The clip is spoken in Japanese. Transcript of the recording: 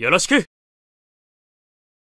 よろしく。